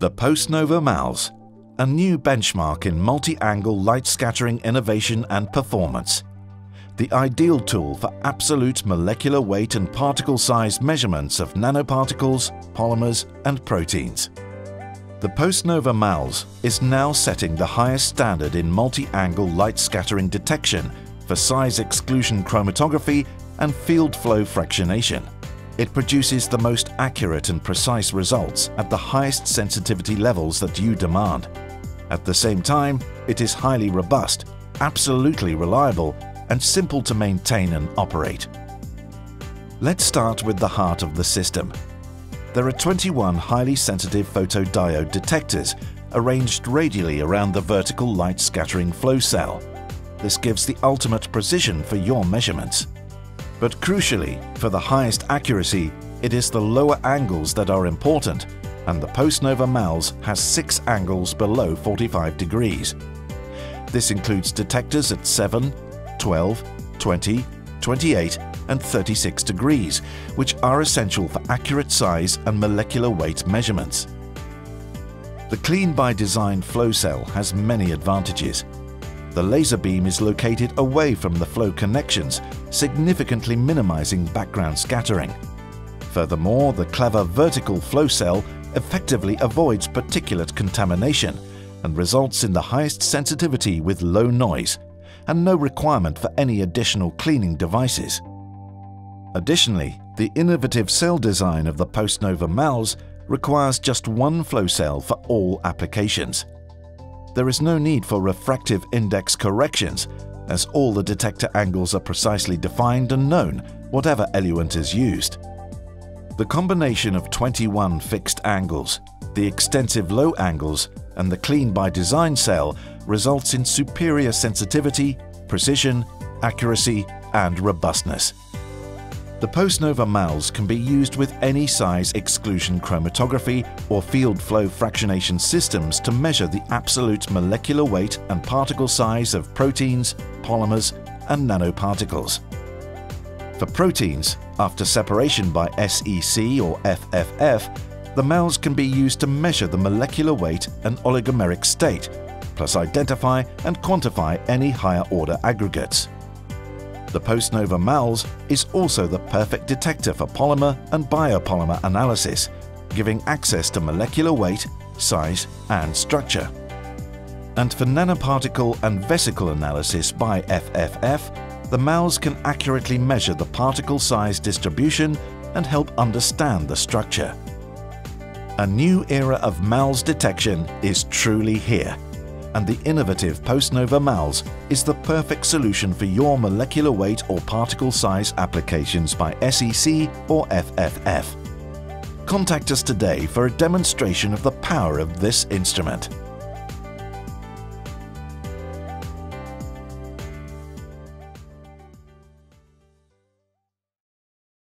The PostNova MALS, a new benchmark in multi-angle light scattering innovation and performance. The ideal tool for absolute molecular weight and particle size measurements of nanoparticles, polymers and proteins. The PostNova MALS is now setting the highest standard in multi-angle light scattering detection for size exclusion chromatography and field flow fractionation. It produces the most accurate and precise results at the highest sensitivity levels that you demand. At the same time, it is highly robust, absolutely reliable and simple to maintain and operate. Let's start with the heart of the system. There are 21 highly sensitive photodiode detectors arranged radially around the vertical light scattering flow cell. This gives the ultimate precision for your measurements. But crucially, for the highest accuracy, it is the lower angles that are important, and the PostNova MALS has six angles below 45 degrees. This includes detectors at 7, 12, 20, 28 and 36 degrees, which are essential for accurate size and molecular weight measurements. The Clean by Design flow cell has many advantages, the laser beam is located away from the flow connections, significantly minimizing background scattering. Furthermore, the clever vertical flow cell effectively avoids particulate contamination and results in the highest sensitivity with low noise and no requirement for any additional cleaning devices. Additionally, the innovative cell design of the PostNova MALS requires just one flow cell for all applications there is no need for refractive index corrections as all the detector angles are precisely defined and known, whatever eluent is used. The combination of 21 fixed angles, the extensive low angles, and the clean by design cell results in superior sensitivity, precision, accuracy, and robustness. The PostNova MALS can be used with any size exclusion chromatography or field flow fractionation systems to measure the absolute molecular weight and particle size of proteins, polymers, and nanoparticles. For proteins, after separation by SEC or FFF, the MALS can be used to measure the molecular weight and oligomeric state, plus identify and quantify any higher order aggregates. The PostNova MALS is also the perfect detector for polymer and biopolymer analysis, giving access to molecular weight, size and structure. And for nanoparticle and vesicle analysis by FFF, the MALS can accurately measure the particle size distribution and help understand the structure. A new era of MALS detection is truly here and the innovative PostNova MALS is the perfect solution for your molecular weight or particle size applications by SEC or FFF. Contact us today for a demonstration of the power of this instrument.